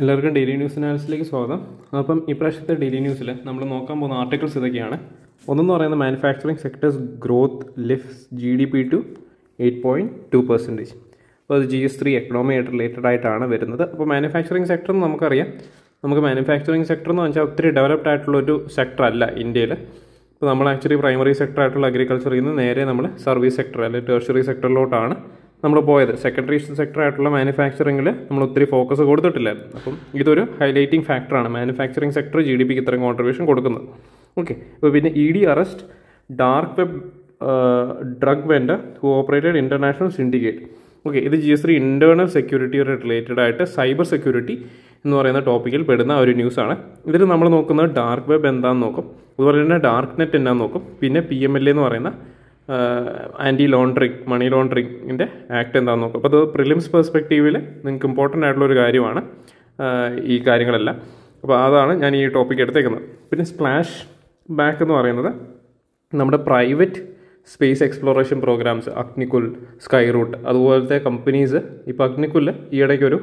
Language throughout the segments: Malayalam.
എല്ലാവർക്കും ഡെയിലി ന്യൂസ് അനാലിസിലേക്ക് സ്വാഗതം. അപ്പം ഇപ്രാവശ്യത്തെ ഡെയിലി ന്യൂസിൽ നമ്മൾ നോക്കാൻ പോകുന്ന ആർട്ടിക്കിൾസ് ഇതൊക്കെയാണ്. ഒന്നെന്ന് പറയുന്നത് manufacturing sectors growth lifts G D P to eight point two percentage അപ്പോൾ അത് ജി എസ് ത്രീ എക്കണോമി ആയിട്ട് റിലേറ്റഡ് ആയിട്ടാണ് വരുന്നത്. അപ്പോൾ മാനുഫാക്ചറിങ് സെക്ടർ എന്ന് നമുക്കറിയാം. നമുക്ക് മാനുഫാക്ചറിങ് സെക്ടർ എന്ന് വെച്ചാൽ ഒത്തിരി ഡെവലപ്ഡ് ആയിട്ടുള്ള ഒരു സെക്ടർ അല്ല ഇന്ത്യയിൽ ഇപ്പോൾ നമ്മൾ ആക്ച്വലി പ്രൈമറി സെക്ടർ ആയിട്ടുള്ള അഗ്രികൾച്ചറിൽ നിന്ന് നേരെ നമ്മൾ സർവീസ് സെക്ടർ അല്ലെങ്കിൽ ടേഴ്സറി സെക്ടറിലോട്ടാണ് നമ്മൾ പോയത്. സെക്കൻഡറി സെക്ടർ ആയിട്ടുള്ള മാനുഫാക്ചറിങ്ങിൽ നമ്മൾ ഒത്തിരി ഫോക്കസ് കൊടുത്തിട്ടില്ലായിരുന്നു അപ്പം ഇതൊരു ഹൈലൈറ്റിംഗ് ഫാക്ടറാണ് മാനുഫാക്ചറിങ് സെക്ടർ ജി ഡി പിക്ക് ഇത്രയും കോൺട്രിബ്യൂഷൻ കൊടുക്കുന്നത്. ഓക്കെ അപ്പോൾ പിന്നെ E D arrest dark web drug vendor who operated international syndicate okay ഇത് ജി എസ് ത്രീ ഇന്റേർണൽ സെക്യൂരിറ്റിയുടെ റിലേറ്റഡ് ആയിട്ട് സൈബർ സെക്യൂരിറ്റി എന്ന് പറയുന്ന ടോപ്പിക്കിൽ പെടുന്ന ഒരു ന്യൂസാണ് ഇതിൽ നമ്മൾ നോക്കുന്നത് ഡാർക്ക് വെബ് എന്താണെന്ന് നോക്കും. അതുപോലെ തന്നെ ഡാർക്ക് നെറ്റ് എന്താണെന്ന് നോക്കും. പിന്നെ പി എം എൽ എന്ന് പറയുന്ന ആന്റി ലോണ്ടറിങ് മണി ലോണ്ടറിങ്ങിന്റെ ആക്ട് എന്താണെന്ന് നോക്കും. അപ്പോൾ അത് പ്രിലിംസ് പെർസ്പെക്റ്റീവിൽ നിങ്ങൾക്ക് ഇമ്പോർട്ടന്റ് ആയിട്ടുള്ളൊരു കാര്യമാണ്. ഈ കാര്യങ്ങളെല്ലാം. അപ്പോൾ അതാണ് ഞാൻ ഈ ടോപ്പിക് എടുത്തേക്കുന്നത്. പിന്നെ സ്പ്ലാഷ് ബാക്ക് എന്ന് പറയുന്നത് നമ്മുടെ private space exploration programmes Agnikul Skyroot അതുപോലത്തെ കമ്പനീസ് ഇപ്പോൾ അഗ്നിക്കുൽ ഈയിടയ്ക്ക് ഒരു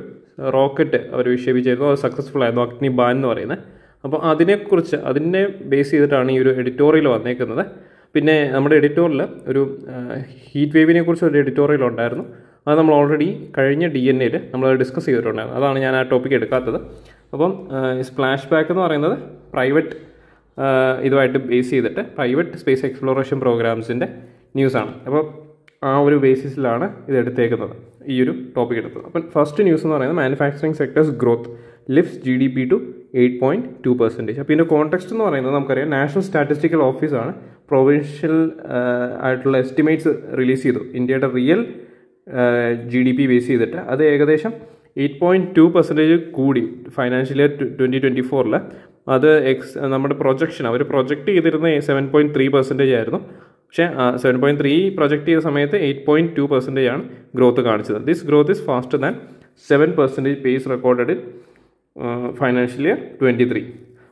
റോക്കറ്റ് അവർ വിക്ഷേപിച്ചായിരുന്നു അത് സക്സസ്ഫുൾ ആയിരുന്നു. അഗ്നി ബാൻ എന്ന് പറയുന്നത്. അപ്പോൾ അതിനെക്കുറിച്ച് അതിനെ ബേസ് ചെയ്തിട്ടാണ് ഈ ഒരു എഡിറ്റോറിയൽ വന്നേക്കുന്നത്. പിന്നെ നമ്മുടെ എഡിറ്റോറിൽ ഒരു ഹീറ്റ് വേവിനെ കുറിച്ച് ഒരു എഡിറ്റോറിയൽ ഉണ്ടായിരുന്നു. അത് നമ്മൾ ഓൾറെഡി കഴിഞ്ഞ ഡി എൻ എയിൽ നമ്മൾ ഡിസ്കസ് ചെയ്തിട്ടുണ്ടായിരുന്നു. അതാണ് ഞാൻ ആ ടോപ്പിക് എടുക്കാത്തത്. അപ്പം സ്പ്ലാഷ് ബാക്ക് എന്ന് പറയുന്നത് പ്രൈവറ്റ് ഇതുമായിട്ട് ബേസ് ചെയ്തിട്ട് പ്രൈവറ്റ് സ്പേസ് എക്സ്പ്ലോറേഷൻ പ്രോഗ്രാംസിന്റെ ന്യൂസാണ് അപ്പോൾ ആ ഒരു ബേസിസിലാണ് ഇത് എടുത്തേക്കുന്നത്. ഈ ഒരു ടോപ്പിക് എടുത്തത്. അപ്പം ഫസ്റ്റ് ന്യൂസ് എന്ന് പറയുന്നത് manufacturing sectors growth lift G D P to eight point two percentage അപ്പോൾ ഇതിന്റെ കോൺടെക്സ്റ്റ് എന്ന് പറയുന്നത് നമുക്കറിയാം. നാഷണൽ സ്റ്റാറ്റിസ്റ്റിക്കൽ ഓഫീസാണ് പ്രൊവിൻഷ്യൽ ആയിട്ടുള്ള എസ്റ്റിമേറ്റ്സ് റിലീസ് ചെയ്തു. ഇന്ത്യയുടെ real G D P base ചെയ്തിട്ട്. അത് ഏകദേശം എയ്റ്റ് പോയിന്റ് ടു പെർസെന്റേജ് കൂടി ഫൈനാൻഷ്യൽ ഇയർ ട്വന്റി ട്വന്റി ഫോറിൽ അത് എക്സ് നമ്മുടെ പ്രൊജക്ഷൻ അവർ പ്രൊജക്റ്റ് ചെയ്തിരുന്ന സെവൻ പോയിന്റ് ത്രീ പെർസെന്റേജ് ആയിരുന്നു. പക്ഷേ സെവൻ പോയിന്റ് ത്രീ പ്രൊജക്റ്റ് ചെയ്ത സമയത്ത് എയ്റ്റ് പോയിന്റ് ടു പെർസെന്റേജ് ആണ് ഗ്രോത്ത് കാണിച്ചത്. This growth is faster than seven percentage pace recorded in financial year twenty three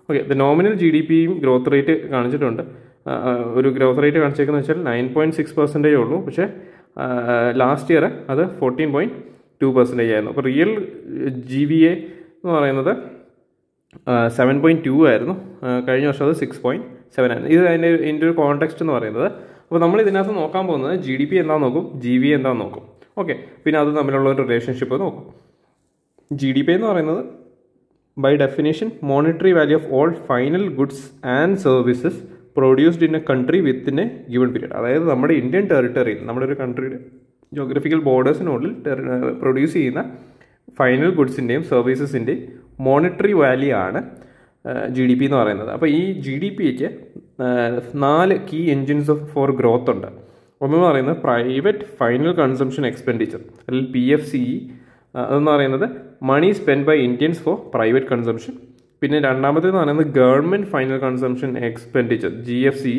okay the nominal G D പിയും ഗ്രോത്ത് റേറ്റ് കാണിച്ചിട്ടുണ്ട്. ഒരു ഗ്രോത്ത് റേറ്റ് കാണിച്ചേക്കുന്നത് വെച്ചാൽ നയൻ പോയിന്റ് സിക്സ് പെർസെന്റേജ് ഉള്ളൂ. പക്ഷേ ലാസ്റ്റ് ഇയർ അത് ഫോർട്ടീൻ പോയിന്റ് ടു പെർസെന്റേജ് ആയിരുന്നു. അപ്പോൾ റിയൽ ജി വി എ എന്ന് പറയുന്നത് സെവൻ പോയിന്റ് ടു ആയിരുന്നു. കഴിഞ്ഞ വർഷം അത് സിക്സ് പോയിന്റ് സെവൻ ആയിരുന്നു. ഇത് അതിന്റെ ഇതിന്റെ ഒരു കോൺടെക്സ്റ്റ് എന്ന് പറയുന്നത് അപ്പോൾ നമ്മൾ ഇതിനകത്ത് നോക്കാൻ പോകുന്നത് ജി ഡി പി എന്താണെന്ന് നോക്കും ജി വി എന്താണെന്ന് നോക്കും. ഓക്കെ പിന്നെ അത് തമ്മിലുള്ള ഒരു റിലേഷൻഷിപ്പ് നോക്കും. ജി ഡി പി എന്ന് പറയുന്നത് by definition monetary value of all final goods and services produced in a country within a given period അതായത് നമ്മുടെ ഇന്ത്യൻ ടെറിട്ടറിയിൽ നമ്മുടെ ഒരു കൺട്രിയുടെ ജോഗ്രഫിക്കൽ ബോർഡേഴ്സിനുള്ളിൽ പ്രൊഡ്യൂസ് ചെയ്യുന്ന ഫൈനൽ ഗുഡ്സിന്റെയും സർവീസസിന്റെയും മോണിറ്ററി വാല്യൂ ആണ് ജി ഡി പി എന്ന് പറയുന്നത്. അപ്പോൾ ഈ ജി ഡി പിക്ക് നാല് key engines of for growth ഉണ്ട്. ഒന്നെന്ന് പറയുന്നത് പ്രൈവറ്റ് ഫൈനൽ കൺസംഷൻ എക്സ്പെൻഡിച്ചർ അല്ലെങ്കിൽ പി എഫ് സി ഇ അതെന്ന് പറയുന്നത് money spend by Indians for private consumption പിന്നെ രണ്ടാമത്തേന്ന് പറയുന്നത് government final consumption expenditure G F C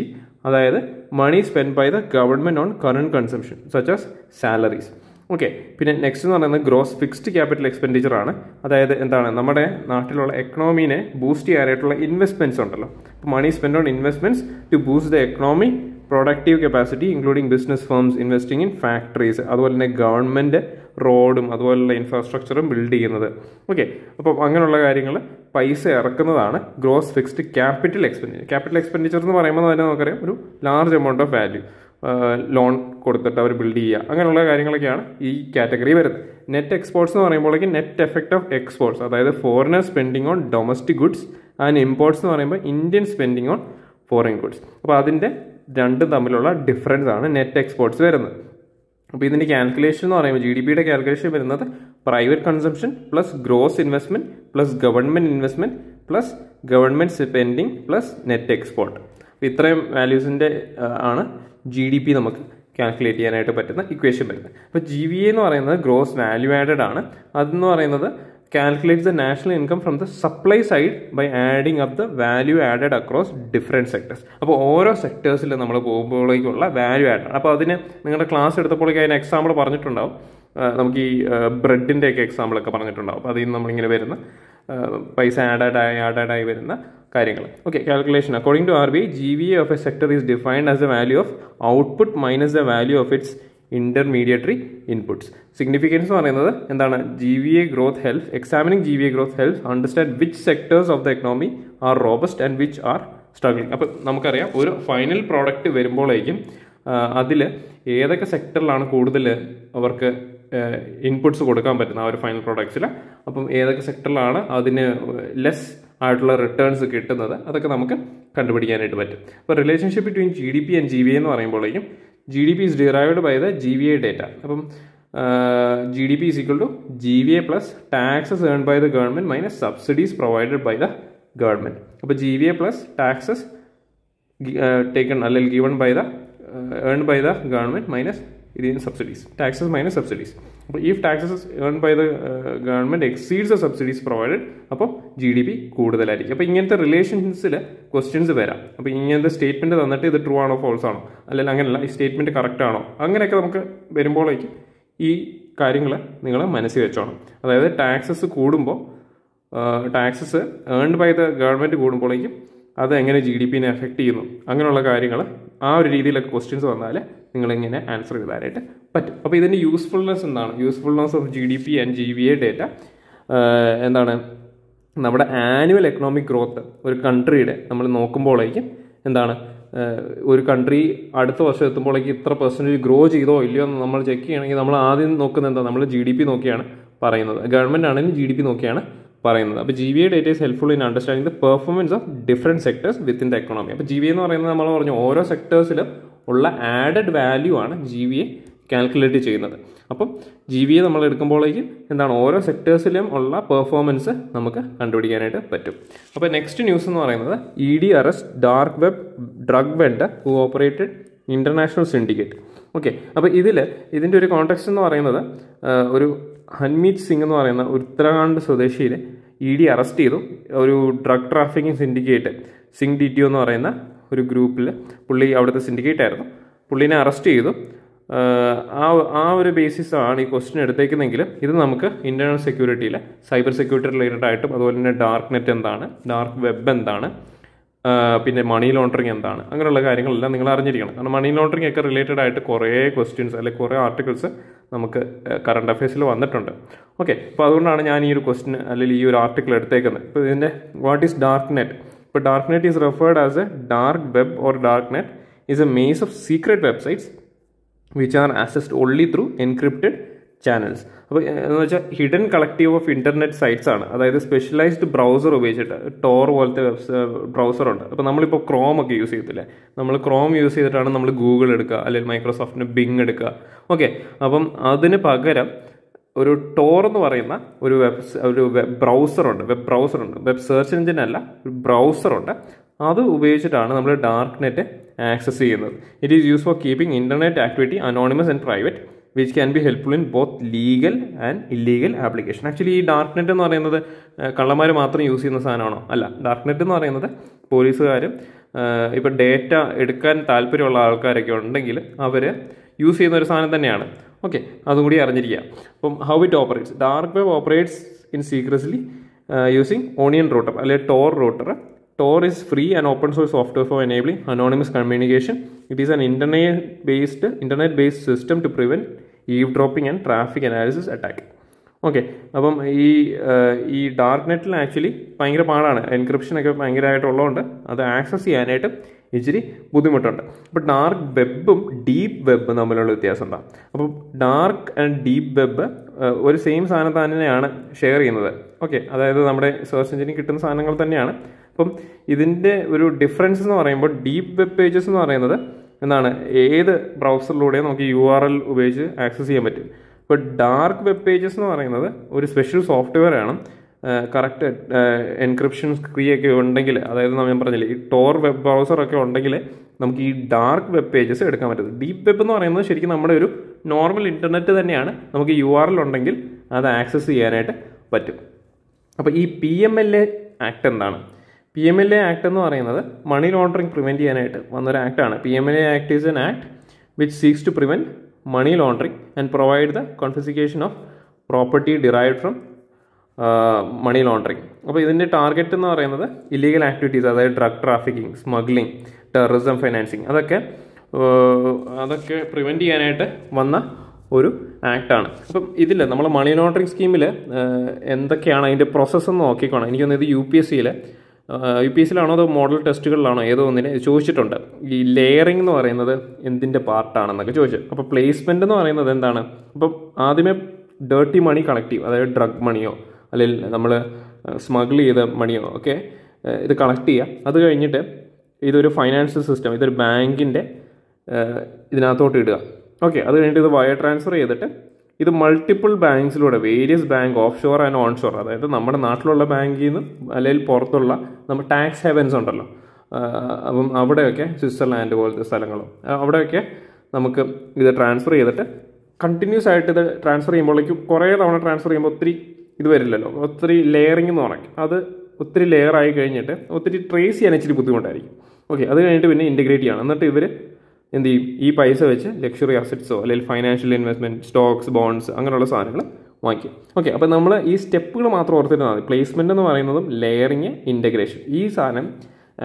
അതായത് money spend by the government on current consumption such as salaries okay പിന്നെ നെക്സ്റ്റ് എന്ന് പറയുന്നത് ഗ്രോസ് ഫിക്സ്ഡ് ക്യാപിറ്റൽ എക്സ്പെൻഡിച്ചർ ആണ്. അതായത് എന്താണ്? നമ്മുടെ നാട്ടിലുള്ള എക്കണോമീനെ ബൂസ്റ്റ് ചെയ്യാനായിട്ടുള്ള ഇൻവെസ്റ്റ്മെന്റ്സ് ഉണ്ടല്ലോ. Money spend on investments to boost the economy productive capacity including business firms investing in factories അതുപോലെ തന്നെ ഗവൺമെന്റ് റോഡും അതുപോലുള്ള ഇൻഫ്രാസ്ട്രക്ചറും ബിൽഡ് ചെയ്യുന്നത്. ഓക്കെ അപ്പം അങ്ങനെയുള്ള കാര്യങ്ങൾ പൈസ ഇറക്കുന്നതാണ് gross fixed capital expenditure capital expenditure എന്ന് പറയുമ്പോൾ തന്നെ നമുക്കറിയാം ഒരു large amount of value loan കൊടുത്തിട്ട് അവർ ബിൽഡ് ചെയ്യുക. അങ്ങനെയുള്ള കാര്യങ്ങളൊക്കെയാണ് ഈ കാറ്റഗറി വരുന്നത്. നെറ്റ് എക്സ്പോർട്സ് എന്ന് പറയുമ്പോഴേക്കും നെറ്റ് എഫക്റ്റ് ഓഫ് എക്സ്പോർട്സ് അതായത് foreigner spending on domestic goods and imports എന്ന് പറയുമ്പോൾ Indian spending on foreign goods അപ്പോൾ അതിന്റെ രണ്ടും തമ്മിലുള്ള ഡിഫറൻസ് ആണ് നെറ്റ് എക്സ്പോർട്ട്സ് വരുന്നത്. അപ്പോൾ ഇതിന്റെ കാൽക്കുലേഷൻ എന്ന് പറയുമ്പോൾ ജി ഡി പിയുടെ കാൽക്കുലേഷൻ വരുന്നത് private consumption plus gross investment plus government investment plus government spending plus net export അപ്പോൾ ഇത്രയും വാല്യൂസിന്റെ ആണ് ജി ഡി പി നമുക്ക് കാൽക്കുലേറ്റ് ചെയ്യാനായിട്ട് പറ്റുന്ന ഇക്വേഷൻ വരുന്നത്. അപ്പോൾ ജി വി എന്ന് പറയുന്നത് ഗ്രോസ് വാല്യൂ ആഡഡ് ആണ്. അതെന്ന് പറയുന്നത് calculate the national income from the supply side by adding up the value added across different sectors അപ്പോൾ ഓരോ സെക്ടേഴ്സിൽ നമ്മൾ പോകുമ്പോഴേക്കുള്ള വാല്യൂ ആഡ് അപ്പോൾ അതിന് നിങ്ങളുടെ ക്ലാസ് എടുത്തപ്പോഴേക്കും അതിന് എക്സാമ്പിൾ പറഞ്ഞിട്ടുണ്ടാവും. നമുക്ക് ഈ ബ്രെഡിന്റെ ഒക്കെ എക്സാമ്പിളൊക്കെ പറഞ്ഞിട്ടുണ്ടാവും. അപ്പോൾ അതിൽ നിന്ന് നമ്മളിങ്ങനെ വരുന്ന പൈസ ആഡഡ് ആയി ആഡഡ് ആയി വരുന്ന കാര്യങ്ങൾ okay calculation according to R B G V A of a sector is defined as a value of output minus the value of its intermediary inputs significance എന്ന് പറയുന്നത് എന്താണ്? G V A growth help examining G V A growth help understand which sectors of the economy are robust and which are struggling അപ്പം നമുക്കറിയാം ഒരു ഫൈനൽ പ്രോഡക്റ്റ് വരുമ്പോഴേക്കും അതിൽ ഏതൊക്കെ സെക്ടറിലാണ് കൂടുതൽ അവർക്ക് ഇൻപുട്സ് കൊടുക്കാൻ പറ്റുന്ന ആ ഒരു ഫൈനൽ പ്രോഡക്ട്സിൽ അപ്പം ഏതൊക്കെ സെക്ടറിലാണ് അതിന് ലെസ് ആയിട്ടുള്ള റിട്ടേൺസ് കിട്ടുന്നത്? അതൊക്കെ നമുക്ക് കണ്ടുപിടിക്കാനായിട്ട് പറ്റും. അപ്പോൾ relationship between G D P and G V എന്ന് പറയുമ്പോഴേക്കും G D P is derived by the G V A data അപ്പം G D P is equal to G V A plus taxes earn by the government minus subsidies provided by the government അപ്പോൾ G V A plus taxes taken അല്ലെങ്കിൽ given by the earn by the government minus ഇതിന് സബ്സിഡീസ് ടാക്സസ് മൈനസ് സബ്സിഡീസ് അപ്പോൾ if taxes earn by the government exceeds subsidies provided അപ്പോൾ ജി ഡി പി കൂടുതലായിരിക്കും. അപ്പോൾ ഇങ്ങനത്തെ റിലേഷൻസിൽ ക്വസ്റ്റ്യൻസ് വരാം. അപ്പോൾ ഇങ്ങനത്തെ സ്റ്റേറ്റ്മെന്റ് തന്നിട്ട് ഇത് ട്രൂ ആണോ ഫോൾസ് ആണോ അല്ലെങ്കിൽ അങ്ങനെയല്ല ഈ സ്റ്റേറ്റ്മെന്റ് കറക്റ്റ് ആണോ അങ്ങനെയൊക്കെ നമുക്ക് വരുമ്പോഴേക്ക് ഈ കാര്യങ്ങൾ നിങ്ങൾ മനസ്സിൽ വെച്ചോണം. അതായത് ടാക്സസ് കൂടുമ്പോൾ taxes earned by the government കൂടുമ്പോഴേക്കും അത് എങ്ങനെ ജി ഡി പിനെ എഫക്റ്റ് ചെയ്യുന്നു അങ്ങനെയുള്ള കാര്യങ്ങൾ ആ ഒരു രീതിയിലൊക്കെ ക്വസ്റ്റ്യൻസ് വന്നാൽ നിങ്ങളിങ്ങനെ ആൻസർ ചെയ്താനായിട്ട് പറ്റും. അപ്പോൾ ഇതിന്റെ യൂസ്ഫുൾനെസ് എന്താണ്? Usefulness of G D P and G V A data എന്താണ്? നമ്മുടെ ആനുവൽ എക്കണോമിക് ഗ്രോത്ത് ഒരു കൺട്രിയുടെ നമ്മൾ നോക്കുമ്പോഴേക്കും എന്താണ്? ഒരു കൺട്രി അടുത്ത വർഷം എത്തുമ്പോഴേക്ക് ഇത്ര പെർസെന്റേജ് ഗ്രോ ചെയ്തോ ഇല്ലയോ എന്ന് നമ്മൾ ചെക്ക് ചെയ്യണമെങ്കിൽ നമ്മൾ ആദ്യം നോക്കുന്നത് എന്താ? നമ്മൾ ജി ഡി പി നോക്കിയാണ് പറയുന്നത്. ഗവൺമെന്റ് ആണെങ്കിലും ജി ഡി പി നോക്കിയാണ് പറയുന്നത്. അപ്പോൾ G V A data is helpful in understanding the performance of different sectors within the economy അപ്പോൾ ജി വി എന്ന് പറയുന്നത് നമ്മൾ പറഞ്ഞു ഓരോ സെക്ടേഴ്സിലും ഉള്ള ആഡഡ് വാല്യൂ ആണ് ജി വി എ കാൽക്കുലേറ്റ് ചെയ്യുന്നത്. അപ്പം ജി വി എ നമ്മൾ എടുക്കുമ്പോഴേക്കും എന്താണ് ഓരോ സെക്ടേഴ്സിലും ഉള്ള പെർഫോമൻസ് നമുക്ക് കണ്ടുപിടിക്കാനായിട്ട് പറ്റും. അപ്പോൾ നെക്സ്റ്റ് ന്യൂസ് എന്ന് പറയുന്നത് E D arrest dark web drug vendor who operated international syndicate okay അപ്പോൾ ഇതിൽ ഇതിന്റെ ഒരു കോൺടാക്സ് എന്ന് പറയുന്നത് ഒരു ഹൻമീത് സിംഗ് എന്ന് പറയുന്ന ഉത്തരാഖണ്ഡ് സ്വദേശിയിൽ ഇ ഡി അറസ്റ്റ് ചെയ്തു. ഒരു drug trafficking syndicate Singh D T എന്ന് പറയുന്ന ഒരു ഗ്രൂപ്പിൽ പുള്ളി അവിടുത്തെ സിൻഡിക്കേറ്റ് ആയിരുന്നു. പുള്ളിനെ അറസ്റ്റ് ചെയ്തു. ആ ആ ഒരു ബേസിസാണ് ഈ ക്വസ്റ്റ്യൻ എടുത്തേക്കുന്നതെങ്കിൽ ഇത് നമുക്ക് ഇന്റർണൽ സെക്യൂരിറ്റിയിൽ സൈബർ സെക്യൂരിറ്റി റിലേറ്റഡ് ആയിട്ടും അതുപോലെ തന്നെ ഡാർക്ക് നെറ്റ് എന്താണ് ഡാർക്ക് വെബ് എന്താണ് പിന്നെ മണി ലോണ്ടറിങ് എന്താണ് അങ്ങനെയുള്ള കാര്യങ്ങളെല്ലാം നിങ്ങൾ അറിഞ്ഞിരിക്കണം. കാരണം മണി ലോണ്ടറിങ് ഒക്കെ റിലേറ്റഡ് ആയിട്ട് കുറേ ക്വസ്റ്റ്യൻസ് അല്ലെങ്കിൽ കുറേ ആർട്ടിക്കിൾസ് നമുക്ക് കറണ്ട് അഫയേഴ്സിൽ വന്നിട്ടുണ്ട്. ഓക്കെ അപ്പോൾ അതുകൊണ്ടാണ് ഞാൻ ഈ ഒരു ക്വസ്റ്റ്യൻ അല്ലെങ്കിൽ ഈ ഒരു ആർട്ടിക്കിൾ എടുത്തേക്കുന്നത്. ഇപ്പോൾ ഇതിന്റെ വാട്ട് ഈസ് ഡാർക്ക് നെറ്റ് ഇപ്പോൾ dark net is referred as a dark web or dark net is a maze of secret websites which are through only through encrypted channels അപ്പോൾ എന്ന് വെച്ചാൽ hidden collective of internet sites ആണ്. അതായത് സ്പെഷ്യലൈസ്ഡ് ബ്രൗസർ ഉപയോഗിച്ചിട്ട് ടോർ പോലത്തെ ബ്രൗസർ ഉണ്ട്. അപ്പോൾ നമ്മളിപ്പോൾ ക്രോം ഒക്കെ യൂസ് ചെയ്യത്തില്ലേ? നമ്മൾ ക്രോം യൂസ് ചെയ്തിട്ടാണ് നമ്മൾ ഗൂഗിൾ എടുക്കുക അല്ലെങ്കിൽ മൈക്രോസോഫ്റ്റിന് ബിങ് എടുക്കുക. ഓക്കെ അപ്പം അതിന് പകരം ഒരു ടോർ എന്ന് പറയുന്ന ഒരു വെബ് ഒരു വെബ് ബ്രൗസറുണ്ട് വെബ് ബ്രൗസറുണ്ട് വെബ് സെർച്ച് എഞ്ചിൻ അല്ല ഒരു ബ്രൗസറുണ്ട് അത് ഉപയോഗിച്ചിട്ടാണ് നമ്മൾ ഡാർക്ക് നെറ്റ് ആക്സസ് ചെയ്യുന്നത്. It is use for keeping internet activity anonymous and private which can be helpful in both legal and illegal application actually ഈ ഡാർക്ക് നെറ്റ് എന്ന് പറയുന്നത് കള്ളന്മാർ മാത്രം യൂസ് ചെയ്യുന്ന സാധനമാണോ? അല്ല ഡാർക്ക് നെറ്റ് എന്ന് പറയുന്നത് പോലീസുകാരും ഇപ്പോൾ ഡേറ്റ എടുക്കാൻ താല്പര്യമുള്ള ആൾക്കാരൊക്കെ ഉണ്ടെങ്കിൽ അവർ യൂസ് ചെയ്യുന്ന ഒരു സാധനം തന്നെയാണ്. ഓക്കെ അതുകൂടി അറിഞ്ഞിരിക്കുക. അപ്പം how it operates dark web operates in secretly using onion router അല്ലെങ്കിൽ Tor router Tor is free and open source software for enabling anonymous communication. It is an internet-based internet-based system to prevent eavesdropping and traffic analysis attack okay അപ്പം ഈ ഈ ഡാർക്ക് നെറ്റിൽ ആക്ച്വലി ഭയങ്കര പാടാണ്. എൻക്രിപ്ഷൻ ഒക്കെ ഭയങ്കരമായിട്ടുള്ളതുകൊണ്ട് അത് ആക്സസ് ചെയ്യാനായിട്ട് ഇച്ചിരി ബുദ്ധിമുട്ടുണ്ട്. അപ്പോൾ ഡാർക്ക് വെബും ഡീപ്പ് വെബും തമ്മിലുള്ള വ്യത്യാസം എന്താ അപ്പോൾ ഡാർക്ക് ആൻഡ് ഡീപ്പ് വെബ് ഒരു സെയിം സാധനം തന്നെയാണ് ഷെയർ ചെയ്യുന്നത്. ഓക്കെ അതായത് നമ്മുടെ സെർച്ച് എഞ്ചിന് കിട്ടുന്ന സാധനങ്ങൾ തന്നെയാണ്. അപ്പം ഇതിന്റെ ഒരു ഡിഫറൻസ് എന്ന് പറയുമ്പോൾ ഡീപ്പ് വെബ് പേജസ് എന്ന് പറയുന്നത് എന്താണ് ഏത് ബ്രൗസറിലൂടെ നമുക്ക് യു ആർ എൽ ഉപയോഗിച്ച് ആക്സസ് ചെയ്യാൻ പറ്റും. ഇപ്പോൾ ഡാർക്ക് വെബ് പേജസ് എന്ന് പറയുന്നത് ഒരു സ്പെഷ്യൽ സോഫ്റ്റ്വെയർ ആണ്. കറക്റ്റ് എൻക്രിപ്ഷൻ സ്ക്രീ ഒക്കെ ഉണ്ടെങ്കിൽ അതായത് ഞാൻ പറഞ്ഞില്ലേ ഈ ടോർ വെബ് ബ്രൗസറൊക്കെ ഉണ്ടെങ്കിൽ നമുക്ക് ഈ ഡാർക്ക് വെബ് പേജസ് എടുക്കാൻ പറ്റും. ഡീപ്പ് വെബ് എന്ന് പറയുന്നത് ശരിക്കും നമ്മുടെ ഒരു നോർമൽ ഇന്റർനെറ്റ് തന്നെയാണ്. നമുക്ക് യു ആർ എൽ ഉണ്ടെങ്കിൽ അത് ആക്സസ് ചെയ്യാനായിട്ട് പറ്റും. അപ്പോൾ ഈ P M L A act എന്താണ്? P M L A act എന്ന് പറയുന്നത് മണി ലോണ്ടറിങ് പ്രിവെന്റ് ചെയ്യാനായിട്ട് വന്നൊരു ആക്ടാണ് P M L A act is an act which seeks to prevent money laundering and provide the confiscation of property derived from money laundering അപ്പോൾ ഇതിന്റെ ടാർഗറ്റ് എന്ന് പറയുന്നത് ഇല്ലീഗൽ ആക്ടിവിറ്റീസ് അതായത് drug trafficking smuggling terrorism financing അതൊക്കെ അതൊക്കെ പ്രിവെന്റ് ചെയ്യാനായിട്ട് വന്ന ഒരു ആക്ടാണ് അപ്പം ഇതിൽ നമ്മൾ മണി ലോണ്ടറിങ് സ്കീമിൽ എന്തൊക്കെയാണ് അതിന്റെ പ്രോസസ്സ് എന്ന് നോക്കിക്കോണം. എനിക്കൊന്ന് ഇത് യു പി എസ് സിയിൽ യു പി എസ് സിയിലാണോ അതോ മോഡൽ ടെസ്റ്റുകളിലാണോ ഏതോ ഒന്നിനെ ചോദിച്ചിട്ടുണ്ട്. ഈ ലെയറിംഗ് എന്ന് പറയുന്നത് എന്തിന്റെ പാർട്ടാണെന്നൊക്കെ ചോദിച്ചു. അപ്പോൾ പ്ലേസ്മെന്റ് എന്ന് പറയുന്നത് എന്താണ്? അപ്പം ആദ്യമേ ഡേർട്ടി മണി കളക്ട് ചെയ്യും. അതായത് ഡ്രഗ് മണിയോ അല്ലെങ്കിൽ നമ്മൾ സ്മഗിൾ ചെയ്ത മണിയോ ഒക്കെ ഇത് കളക്ട് ചെയ്യുക. അത് കഴിഞ്ഞിട്ട് ഇതൊരു ഫൈനാൻഷ്യൽ സിസ്റ്റം ഇതൊരു ബാങ്കിന്റെ ഇതിനകത്തോട്ട് ഇടുക. ഓക്കെ അത് കഴിഞ്ഞിട്ട് ഇത് വയർ ട്രാൻസ്ഫർ ചെയ്തിട്ട് ഇത് multiple ബാങ്ക്സിലൂടെ various bank offshore and onshore അതായത് നമ്മുടെ നാട്ടിലുള്ള ബാങ്കിൽ നിന്ന് അല്ലെങ്കിൽ പുറത്തുള്ള നമ്മൾ ടാക്സ് ഹെവൻസ് ഉണ്ടല്ലോ. അപ്പം അവിടെയൊക്കെ സ്വിറ്റ്സർലാൻഡ് പോലത്തെ സ്ഥലങ്ങളും. അവിടെയൊക്കെ നമുക്ക് ഇത് ട്രാൻസ്ഫർ ചെയ്തിട്ട് കണ്ടിന്യൂസ് ആയിട്ട് ഇത് ട്രാൻസ്ഫർ ചെയ്യുമ്പോഴേക്കും കുറേ തവണ ട്രാൻസ്ഫർ ചെയ്യുമ്പോൾ ഒത്തിരി ഇത് വരില്ലല്ലോ. ഒത്തിരി ലെയറിംഗ് എന്ന് പറയും. അത് ഒത്തിരി ലെയർ ആയി കഴിഞ്ഞിട്ട് ഒത്തിരി ട്രേസ് ചെയ്യാൻ ഇച്ചിരി ബുദ്ധിമുട്ടായിരിക്കും. ഓക്കെ അത് കഴിഞ്ഞിട്ട് പിന്നെ ഇന്റഗ്രേറ്റ് ചെയ്യണം. എന്നിട്ട് ഇവർ എന്ത് ചെയ്യും? ഈ പൈസ വെച്ച് ലക്ഷറി അസറ്റ്സോ അല്ലെങ്കിൽ ഫൈനാൻഷ്യൽ ഇൻവെസ്റ്റ്മെന്റ് സ്റ്റോക്സ് ബോണ്ട്സ് അങ്ങനെയുള്ള സാധനങ്ങൾ വാങ്ങിക്കും. ഓക്കെ അപ്പോൾ നമ്മൾ ഈ സ്റ്റെപ്പുകൾ മാത്രം ഓർത്തിരുന്നാൽ മതി. പ്ലേസ്മെന്റ് എന്ന് പറയുന്നതും ലെയറിങ് ഇന്റഗ്രേഷൻ ഈ സാധനം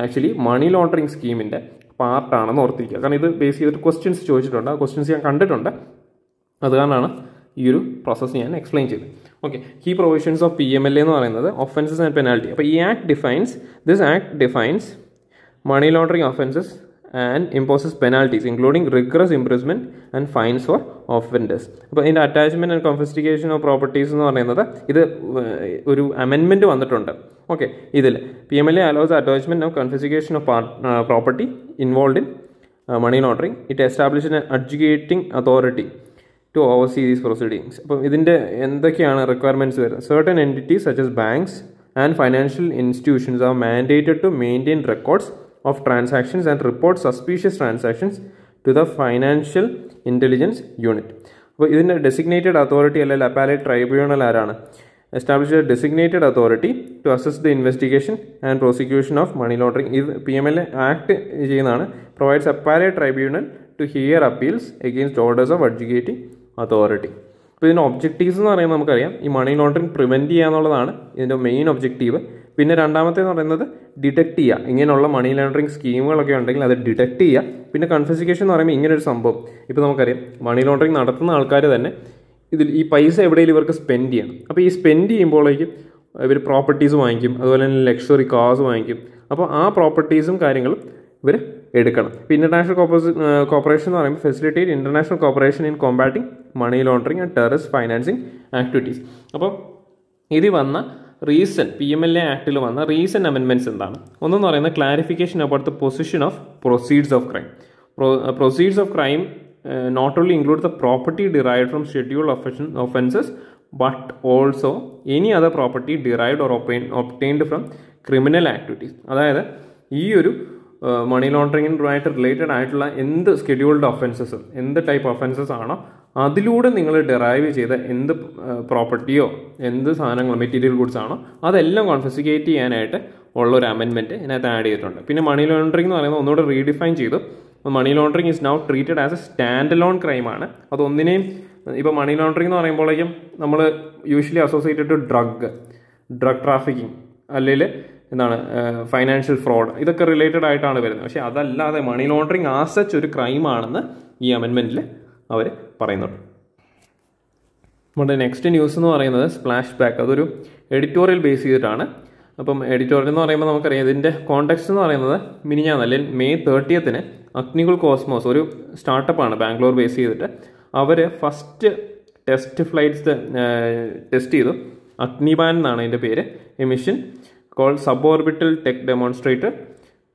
ആക്ച്വലി മണി ലോണ്ടറിങ് സ്കീമിന്റെ പാർട്ടാണെന്ന് ഓർത്തിരിക്കുക. കാരണം ഇത് ബേസ് ചെയ്തിട്ട് ക്വസ്റ്റ്യൻസ് ചോദിച്ചിട്ടുണ്ട്. ആ ക്വസ്റ്റ്യൻസ് ഞാൻ കണ്ടിട്ടുണ്ട്. അത് കാരണമാണ് ഈ ഒരു പ്രോസസ്സ് ഞാൻ എക്സ്പ്ലെയിൻ ചെയ്തത്. Okay key provisions of P M L A എന്ന് പറയുന്നത് ഒഫൻസസ് ആൻഡ് പെനാൽറ്റി അപ്പോൾ ഈ act defines this act defines money laundering offences and imposes penalties including regress improvement and finds four offenders അപ്പോൾ ഇതിന്റെ അറ്റാച്ച്മെന്റ് ആൻഡ് കോൺഫിസ്റ്റിക്കേഷൻ ഓഫ് പ്രോപ്പർട്ടീസ് എന്ന് പറയുന്നത് ഇത് ഒരു അമെൻമെന്റ് വന്നിട്ടുണ്ട്. ഓക്കെ ഇതിൽ P M L A allows attachment of കൺഫിസിക്കേഷൻ of property involve in money laundering it establish N അഡ്ജുക്കേറ്റിംഗ് authority to oversee these proceedings അപ്പം ഇതിന്റെ എന്തൊക്കെയാണ് റിക്വയർമെന്റ്സ് വരുന്നത്? Certain entities such as banks and financial institutions are mandated to maintain records of transactions and report suspicious transactions to the financial intelligence unit അപ്പോൾ ഇതിന്റെ ഡെസിഗ്നേറ്റഡ് അതോറിറ്റി അല്ലെങ്കിൽ അപ്പാലേറ്റ് ട്രൈബ്യൂണൽ ആരാണ്? Establish designated authority to assess the investigation and prosecution of money laundering ഇത് P M L A act ചെയ്യുന്നതാണ്. Provides appellate tribunal to hear appeals against orders of adjudicating authority അപ്പോൾ ഇതിന്റെ ഒബ്ജക്റ്റീവ്സ് എന്ന് പറയുമ്പോൾ നമുക്കറിയാം. ഈ മണി ലോണ്ടറിങ് പ്രിവെന്റ് ചെയ്യുക എന്നുള്ളതാണ് ഇതിന്റെ മെയിൻ ഒബ്ജക്റ്റീവ് പിന്നെ രണ്ടാമത്തേന്ന് പറയുന്നത് ഡിറ്റക്ട് ചെയ്യുക ഇങ്ങനെയുള്ള മണി ലോണ്ടറിങ് സ്കീമുകളൊക്കെ ഉണ്ടെങ്കിൽ അത് ഡിറ്റക്ട് ചെയ്യുക പിന്നെ കൺഫിസിക്കേഷൻ എന്ന് പറയുമ്പോൾ ഇങ്ങനെ ഒരു സംഭവം. ഇപ്പോൾ നമുക്കറിയാം മണി ലോണ്ടറിങ് നടത്തുന്ന ആൾക്കാർ തന്നെ ഇതിൽ ഈ പൈസ എവിടെയെങ്കിലും ഇവർക്ക് സ്പെൻഡ് ചെയ്യണം. അപ്പോൾ ഈ സ്പെൻഡ് ചെയ്യുമ്പോഴേക്കും ഇവർ പ്രോപ്പർട്ടീസ് വാങ്ങിക്കും അതുപോലെ തന്നെ ലക്ഷറി കാർസ് വാങ്ങിക്കും. അപ്പോൾ ആ പ്രോപ്പർട്ടീസും കാര്യങ്ങളും ഇവർ എടുക്കണം. ഇപ്പോൾ ഇന്റർനാഷണൽ കോപ്പറേഷൻ കോപ്പറേഷൻ എന്ന് പറയുമ്പോൾ facilitate international cooperation in combating money laundering and terrorist financing activities അപ്പോൾ ഇത് വന്ന reason P M L A ആക്ടിൽ വന്ന റീസൺ അമെൻമെന്റ്സ് എന്താണ്? ഒന്നെന്ന് പറയുന്നത് clarification about the position of proceeds of crime proceeds of crime not only include the property derived from schedule offences but also any other property derived or obtain obtained from criminal activities അതായത് ഈ ഒരു മണി ലോണ്ടറിങ്ങിനുമായിട്ട് റിലേറ്റഡ് ആയിട്ടുള്ള എന്ത് സ്കെഡ്യൂൾഡ് ഒഫൻസസ് എന്ത് ടൈപ്പ് ഒഫൻസസ് ആണോ അതിലൂടെ നിങ്ങൾ ഡെറൈവ് ചെയ്ത എന്ത് പ്രോപ്പർട്ടിയോ എന്ത് സാധനങ്ങളോ മെറ്റീരിയൽ ഗുഡ്സ് ആണോ അതെല്ലാം കോൺഫിസിക്കേറ്റ് ചെയ്യാനായിട്ട് ഉള്ള ഒരു അമെൻമെന്റ് ഇതിനകത്ത് ആഡ് ചെയ്തിട്ടുണ്ട്. പിന്നെ മണി ലോണ്ടറിംഗ് എന്ന് പറയുന്നത് ഒന്നുകൂടെ റീഡിഫൈൻ ചെയ്തു. Money laundering is now treated as a standalone ക്രൈമാണ് അത് ഒന്നിനെയും ഇപ്പോൾ മണി ലോണ്ടറിംഗ് എന്ന് പറയുമ്പോഴേക്കും നമ്മൾ usually associated to drug drug trafficking അല്ലെങ്കിൽ എന്താണ് ഫൈനാൻഷ്യൽ ഫ്രോഡ് ഇതൊക്കെ റിലേറ്റഡ് ആയിട്ടാണ് വരുന്നത്. പക്ഷേ അതല്ലാതെ മണി ലോണ്ടറിങ് ആസച്ച് ഒരു ക്രൈമാണെന്ന് ഈ അമെൻമെന്റിൽ അവർ പറയുന്നുണ്ട്. നമ്മുടെ നെക്സ്റ്റ് ന്യൂസ് എന്ന് പറയുന്നത് സ്പ്ലാഷ് ബാക്ക് അതൊരു എഡിറ്റോറിയൽ ബേസ് ചെയ്തിട്ടാണ്. അപ്പം എഡിറ്റോറിയൽ എന്ന് പറയുമ്പോൾ നമുക്കറിയാം ഇതിന്റെ കോണ്ടെക്സ്റ്റ് എന്ന് പറയുന്നത് മിനിഞ്ഞാന്ന് അല്ലെങ്കിൽ മെയ് തേർട്ടിയത്തിന് അഗ്നികുൾ കോസ്മോസ് ഒരു സ്റ്റാർട്ടപ്പാണ് ബാംഗ്ലൂർ ബേസ് ചെയ്തിട്ട് അവർ ഫസ്റ്റ് ടെസ്റ്റ് ഫ്ലൈറ്റ്സ് ടെസ്റ്റ് ചെയ്തു. അഗ്നിബാൻ എന്നാണ് അതിന്റെ പേര്. Emission mission suborbital tech demonstrator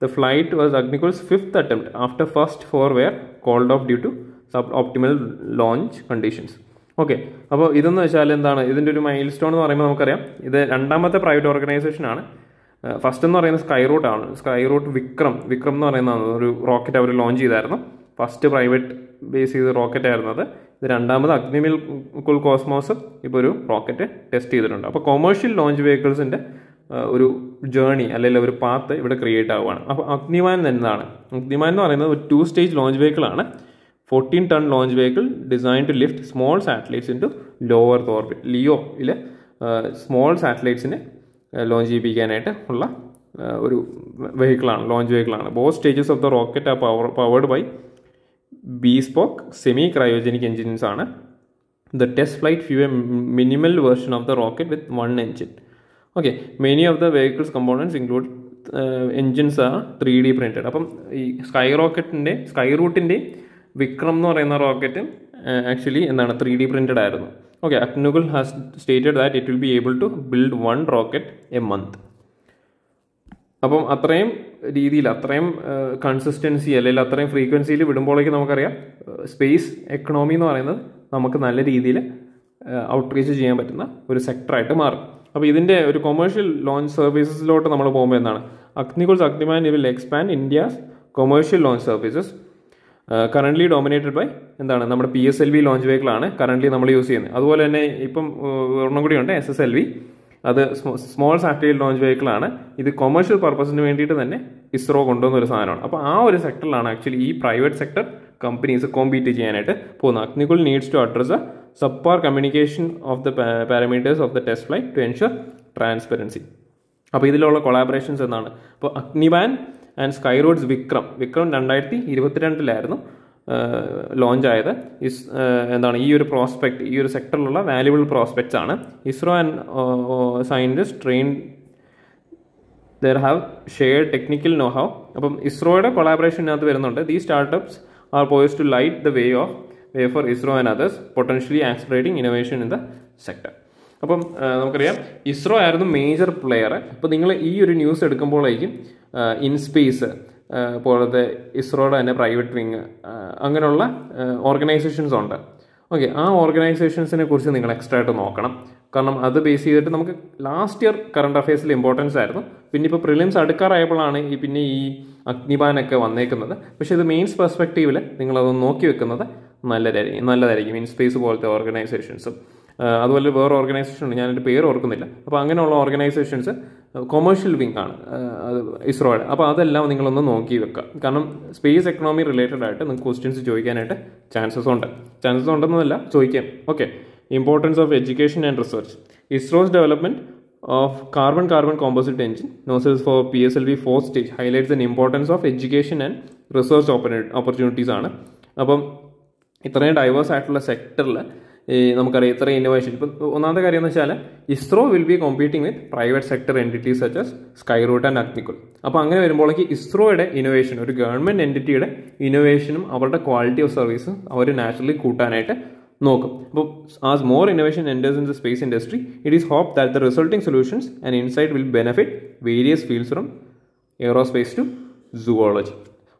the flight was Agnikul's fifth attempt after first four were called off due to suboptimal launch conditions okay അപ്പോൾ ഇതെന്ന് വെച്ചാൽ എന്താണ്? ഇതിന്റെ ഒരു മൈൽ സ്റ്റോൺ എന്ന് പറയുമ്പോൾ നമുക്കറിയാം. ഇത് രണ്ടാമത്തെ പ്രൈവറ്റ് ഓർഗനൈസേഷൻ ആണ്. ഫസ്റ്റ് എന്ന് പറയുന്നത് സ്കൈ റൂട്ട് ആണ്. സ്കൈ റൂട്ട് വിക്രം വിക്രം എന്ന് പറയുന്നതാണ് ഒരു റോക്കറ്റ് അവർ ലോഞ്ച് ചെയ്തായിരുന്നു. ഫസ്റ്റ് പ്രൈവറ്റ് ബേസ് ചെയ്ത് റോക്കറ്റ് ആയിരുന്നത് ഇത് രണ്ടാമത് അഗ്നിമിൽ കുൾ കോസ്മോസ് ഇപ്പോൾ ഒരു റോക്കറ്റ് ടെസ്റ്റ് ചെയ്തിട്ടുണ്ട്. അപ്പോൾ കൊമേഴ്ഷ്യൽ ലോഞ്ച് വെഹിക്കിൾസിന്റെ ഒരു ജേണി അല്ലെങ്കിൽ ഒരു പാത്ത് ഇവിടെ ക്രിയേറ്റ് ആവുകയാണ്. അപ്പോൾ അഗ്നിമാൻ എന്താണ്? അഗ്നിമാൻ എന്ന് പറയുന്നത് ഒരു ടു സ്റ്റേജ് ലോഞ്ച് വെഹിക്കിൾ ആണ്. Fourteen ton launch vehicle design to lift small satellites into lower orbit ലിയോയിൽ small സാറ്റലൈറ്റ്സിനെ ലോഞ്ച് ചെയ്യിപ്പിക്കാനായിട്ട് ഉള്ള ഒരു വെഹിക്കിളാണ് launch വെഹിക്കിളാണ് both stages of the rocket ആ power powered by spoke semi cryogenic engines ആണ്. The test flight few a minimal version of the rocket with one engine okay many of the vehicles components include engines engines are 3D printed. അപ്പം ഈ സ്കൈ റോക്കറ്റിന്റെ സ്കൈ റൂട്ടിന്റെ വിക്രം എന്ന് പറയുന്ന റോക്കറ്റ് ആക്ച്വലി എന്താണ് ത്രീ ഡി പ്രിന്റഡ് ആയിരുന്നു. Okay Agnikul has stated that it will be able to build one rocket a month അപ്പം അത്രയും രീതിയിൽ അത്രയും കൺസിസ്റ്റൻസി അല്ലെങ്കിൽ അത്രയും ഫ്രീക്വൻസിയിൽ വിടുമ്പോഴേക്ക് നമുക്കറിയാം സ്പേസ് എക്കണോമി എന്ന് പറയുന്നത് നമുക്ക് നല്ല രീതിയിൽ ഔട്ട്റീച്ച് ചെയ്യാൻ പറ്റുന്ന ഒരു സെക്ടറായിട്ട് മാറും. അപ്പോൾ ഇതിന്റെ ഒരു കൊമേഴ്ഷ്യൽ ലോഞ്ച് സർവീസസിലോട്ട് നമ്മൾ പോകുമ്പോൾ എന്താണ് Agnikul's Agnibaan will expand India's commercial launch services currently dominated by എന്താണ്? നമ്മുടെ P S L V launch വെഹിക്കിളാണ് currently നമ്മൾ യൂസ് ചെയ്യുന്നത്. അതുപോലെ തന്നെ ഇപ്പം ഒരെണ്ണം കൂടി ഉണ്ട് എസ് എസ് എൽ വി അത് സ്മോൾ സാറ്റലൈറ്റ് ലോഞ്ച് വെഹിക്കിളാണ് ഇത് കൊമേഴ്ഷ്യൽ പർപ്പസിന് വേണ്ടിയിട്ട് തന്നെ ഇസ്രോ കൊണ്ടുവന്ന ഒരു സാധനമാണ്. അപ്പോൾ ആ ഒരു സെക്ടറിലാണ് ആക്ച്വലി ഈ പ്രൈവറ്റ് സെക്ടർ കമ്പനീസ് കോമ്പീറ്റ് ചെയ്യാനായിട്ട് പോകുന്നത്. Agnikul needs to address a super communication of the parameters of the test flight to ensure transparency അപ്പോൾ ഇതിലുള്ള കൊളാബറേഷൻസ് എന്നാണ്. അപ്പോൾ Agnibaan and sky roads Vikram Vikram രണ്ടായിരത്തി ഇരുപത്തിരണ്ടിലായിരുന്നു ലോഞ്ച് ആയത്. ഇസ് എന്താണ് ഈ ഒരു പ്രോസ്പെക്ട് ഈ ഒരു സെക്ടറിലുള്ള വാല്യുബിൾ പ്രോസ്പെക്ട്സ് ആണ്. ISRO and scientist train there have shared technical know how അപ്പം ഇസ്രോയുടെ കൊളാബറേഷനകത്ത് വരുന്നുണ്ട്. The startups are poised to light the way of way for ISRO and others potentially accelerating innovation in the sector അപ്പം നമുക്കറിയാം ഇസ്രോ ആയിരുന്നു മേജർ പ്ലെയർ അപ്പോൾ നിങ്ങൾ ഈ ഒരു ന്യൂസ് എടുക്കുമ്പോഴേക്കും ഇൻസ്പേസ് പോലത്തെ ഇസ്രോയുടെ തന്നെ പ്രൈവറ്റ് വിങ് അങ്ങനെയുള്ള ഓർഗനൈസേഷൻസ് ഉണ്ട്. ഓക്കെ ആ ഓർഗനൈസേഷൻസിനെ കുറിച്ച് നിങ്ങൾ എക്സ്ട്രാ ആയിട്ട് നോക്കണം. കാരണം അത് ബേസ് ചെയ്തിട്ട് നമുക്ക് ലാസ്റ്റ് ഇയർ കറണ്ട് അഫയേഴ്സിൽ ഇമ്പോർട്ടൻസ് ആയിരുന്നു. പിന്നെ ഇപ്പോൾ പ്രിലിംസ് അടുക്കാറായപ്പോഴാണ് ഈ പിന്നെ ഈ അഗ്നിപാനൊക്കെ വന്നേക്കുന്നത്. പക്ഷേ ഇത് മെയിൻസ് പെർസ്പെക്റ്റീവിൽ നിങ്ങളത് നോക്കി വെക്കുന്നത് നല്ലതായിരിക്കും നല്ലതായിരിക്കും ഇൻസ്പേസ് പോലത്തെ ഓർഗനൈസേഷൻസും അതുപോലെ വേറെ ഓർഗനൈസേഷൻ ഉണ്ട്. ഞാനെന്റെ പേര് ഓർക്കുന്നില്ല. അപ്പോൾ അങ്ങനെയുള്ള ഓർഗനൈസേഷൻസ് കൊമേഴ്ഷ്യൽ വിങ് ആണ്. ഇസ്രോയുടെ അപ്പോൾ അതെല്ലാം നിങ്ങളൊന്ന് നോക്കി വെക്കുക. കാരണം സ്പേസ് എക്കണോമി റിലേറ്റഡ് ആയിട്ട് നിങ്ങൾക്ക് ക്വസ്റ്റ്യൻസ് ചോദിക്കാനായിട്ട് ചാൻസസ് ഉണ്ട്. ചാൻസസ് ഉണ്ടെന്നല്ല ചോദിക്കാം. Okay importance of education and research ISRO's development of carbon carbon composite engine nozzles for P S L V four stage highlights and importance of education and research opportunities ആണ്. അപ്പം ഇത്രയും ഡൈവേഴ്സ് ആയിട്ടുള്ള സെക്ടറിൽ നമുക്കറിയാം ഇത്ര ഇന്നോവേഷൻ ഇപ്പം ഒന്നാമത്തെ കാര്യം എന്ന് വെച്ചാൽ ISRO will be competing with private sector entities such as Skyroot and Agnikul അപ്പോൾ അങ്ങനെ വരുമ്പോഴേക്ക് ഇസ്രോയുടെ ഇന്നോവേഷൻ ഒരു ഗവൺമെന്റ് എന്റിറ്റിയുടെ ഇന്നോവേഷനും അവരുടെ ക്വാളിറ്റി ഓഫ് സർവീസും അവർ നാച്ചുറലി കൂട്ടാനായിട്ട് നോക്കും. അപ്പോൾ as more innovation enters in the space industry it is hope that the resulting solutions and insight will benefit various fields from aerospace to zoology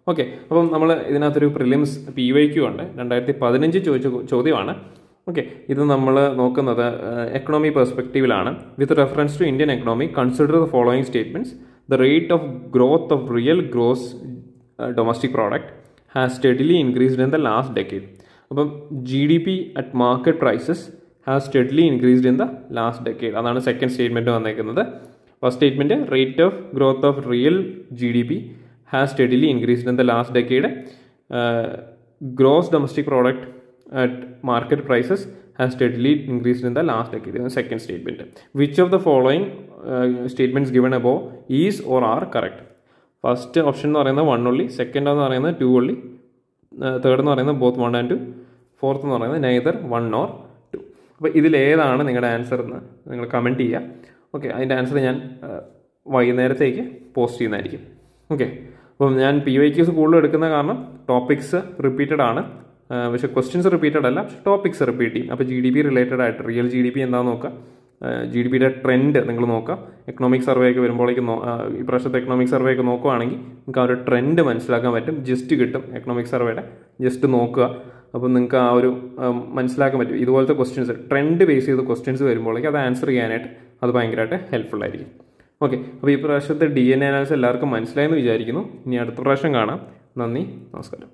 okay അപ്പം നമ്മൾ ഇതിനകത്തൊരു പ്രിലിംസ് പി വൈ ഉണ്ട്. രണ്ടായിരത്തി പതിനഞ്ച് ചോദിച്ച ചോദ്യമാണ് ഓക്കെ ഇത് നമ്മൾ നോക്കുന്നത് economy പെർസ്പെക്റ്റീവിലാണ് with reference to Indian economy consider the following statements the rate of growth of real gross domestic product has steadily increased in the last decade അപ്പം G D P at market prices has steadily increased in the last decade അതാണ് സെക്കൻഡ് സ്റ്റേറ്റ്മെന്റ് വന്നേക്കുന്നത്. First statement rate of growth of real G D P has steadily increased in the last decade gross domestic product at market prices has steadily increased in the last decade. The second statement. Which of the following uh, statements given above is or are correct? First option എന്ന് പറയുന്നത് വൺ ഒള്ളി സെക്കൻഡ് എന്ന് പറയുന്നത് ടു ഒള്ളി തേർഡ് എന്ന് പറയുന്നത് both one and two fourth എന്ന് പറയുന്നത് നെയ്തർ വൺ ഓർ ടു അപ്പോൾ ഇതിലേതാണ് നിങ്ങളുടെ ആൻസർ എന്ന് നിങ്ങൾ കമന്റ് ചെയ്യുക ഓക്കെ അതിന്റെ ആൻസർ ഞാൻ വൈകുന്നേരത്തേക്ക് പോസ്റ്റ് ചെയ്യുന്നതായിരിക്കും ഓക്കെ അപ്പം ഞാൻ പി വൈ ക്യൂസ് കൂടുതൽ എടുക്കുന്ന കാരണം ടോപ്പിക്സ് റിപ്പീറ്റഡ് ആണ് പക്ഷേ ക്വസ്റ്റ്യൻസ് റിപ്പീറ്റഡ് അല്ല പക്ഷേ ടോപ്പിക്സ് റിപ്പീറ്റ് ചെയ്യും. അപ്പോൾ ജി ഡി പി റിലേറ്റഡ് ആയിട്ട് റിയൽ ജി ഡി പി എന്താണെന്ന് നോക്കുക ജി ഡി പിയുടെ ട്രെൻഡ് നിങ്ങൾ നോക്കുക എക്കണോമിക് സർവേ ഒക്കെ വരുമ്പോഴേക്കും ഈ പ്രാവശ്യത്തെ എക്കണോമിക് സർവേ ഒക്കെ നോക്കുകയാണെങ്കിൽ നിങ്ങൾക്ക് ആ ഒരു ട്രെൻഡ് മനസ്സിലാക്കാൻ പറ്റും. ജസ്റ്റ് കിട്ടും എക്കണോമിക് സർവേയുടെ ജസ്റ്റ് നോക്കുക. അപ്പം നിങ്ങൾക്ക് ആ ഒരു മനസ്സിലാക്കാൻ പറ്റും. ഇതുപോലത്തെ ക്വസ്റ്റ്യൻസ് ട്രെൻഡ് ബേസ് ചെയ്ത ക്വസ്റ്റ്യൻസ് വരുമ്പോഴേക്കും അത് ആൻസർ ചെയ്യാനായിട്ട് അത് ഭയങ്കരമായിട്ട് ഹെൽപ്ഫുൾ ആയിരിക്കും. ഓക്കെ അപ്പോൾ ഈ പ്രാവശ്യത്തെ ഡി എൻ എ അനാലിസിസ് എല്ലാവർക്കും മനസ്സിലായെന്ന് വിചാരിക്കുന്നു. ഇനി അടുത്ത പ്രാവശ്യം കാണാം. നന്ദി നമസ്കാരം.